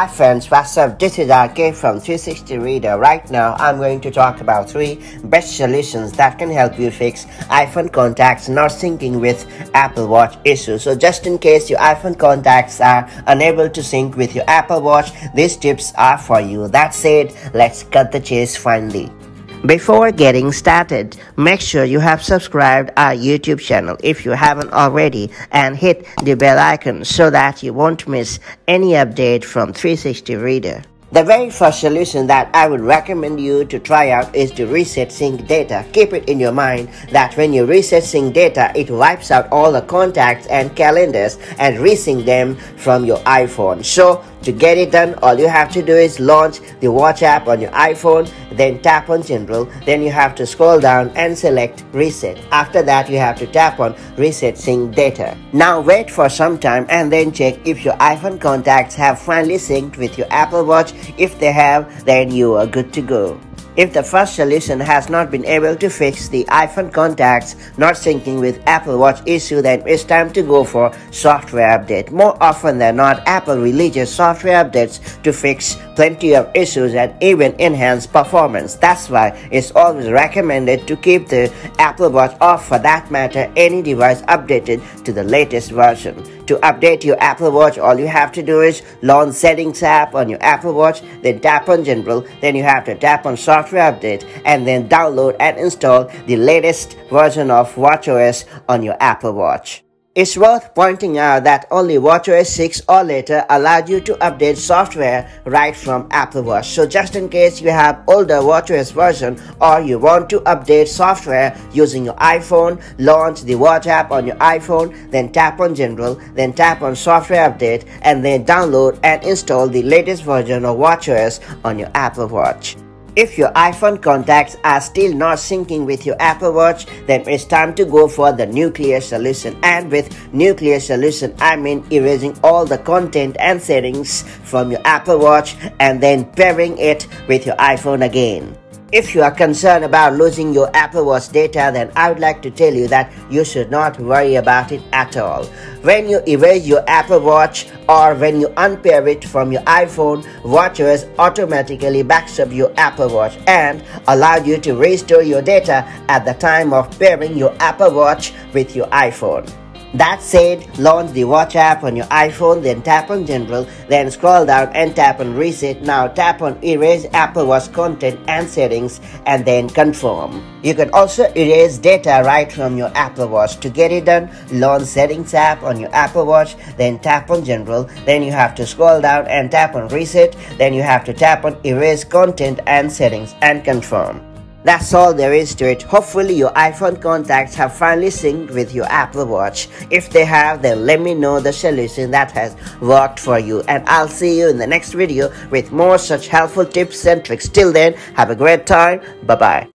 Hi friends, what's up? This is RK from 360 Reader. Right now, I'm going to talk about three best solutions that can help you fix iPhone contacts not syncing with Apple Watch issues. So just in case your iPhone contacts are unable to sync with your Apple Watch, these tips are for you. That said, let's cut the chase finally. Before getting started, make sure you have subscribed our YouTube channel if you haven't already and hit the bell icon so that you won't miss any update from 360 Reader. The very first solution that I would recommend you to try out is to reset sync data. Keep it in your mind that when you reset sync data, it wipes out all the contacts and calendars and resync them from your iPhone. So to get it done, all you have to do is launch the Watch app on your iPhone, then tap on General, then you have to scroll down and select Reset. After that, you have to tap on Reset Sync Data. Now wait for some time and then check if your iPhone contacts have finally synced with your Apple Watch. If they have, then you are good to go. If the first solution has not been able to fix the iPhone contacts not syncing with Apple Watch issue, then it's time to go for software update. More often than not, Apple releases software updates to fix plenty of issues and even enhance performance. That's why it's always recommended to keep the Apple Watch off for that matter any device updated to the latest version. To update your Apple Watch, all you have to do is launch Settings app on your Apple Watch, then tap on General, then you have to tap on Software Update, and then download and install the latest version of WatchOS on your Apple Watch. It's worth pointing out that only WatchOS 6 or later allowed you to update software right from Apple Watch. So just in case you have older WatchOS version or you want to update software using your iPhone, launch the Watch app on your iPhone, then tap on General, then tap on Software Update and then download and install the latest version of WatchOS on your Apple Watch. If your iPhone contacts are still not syncing with your Apple Watch, then it's time to go for the nuclear solution. And with nuclear solution, I mean erasing all the content and settings from your Apple Watch and then pairing it with your iPhone again. If you are concerned about losing your Apple Watch data, then I would like to tell you that you should not worry about it at all. When you erase your Apple Watch or when you unpair it from your iPhone, WatchOS automatically backs up your Apple Watch and allows you to restore your data at the time of pairing your Apple Watch with your iPhone. That said, launch the Watch app on your iPhone, then tap on General, then scroll down and tap on Reset. Now tap on Erase Apple Watch content and settings and then confirm. You can also erase data right from your Apple Watch. To get it done, launch Settings app on your Apple Watch, then tap on General, then you have to scroll down and tap on Reset, then you have to tap on Erase content and settings and confirm. That's all there is to it. Hopefully your iPhone contacts have finally synced with your Apple Watch. If they have, then let me know the solution that has worked for you. And I'll see you in the next video with more such helpful tips and tricks. Till then, have a great time. Bye-bye.